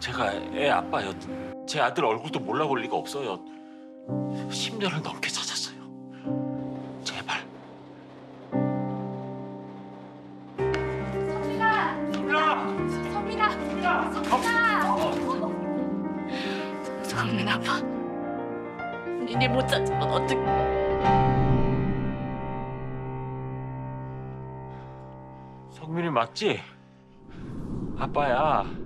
제가 애 아빠요. 제 아들 얼굴도 몰라볼 리가 없어요. 10년을 넘게 찾았어요. 제발. 성민아! 성민아! 성민 아빠 니네 못 찾으면 어떡 성민이 맞지? 아빠야.